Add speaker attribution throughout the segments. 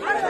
Speaker 1: Hey!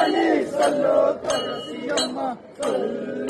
Speaker 1: Ali, Salo, Tarasi, Yama, Salo.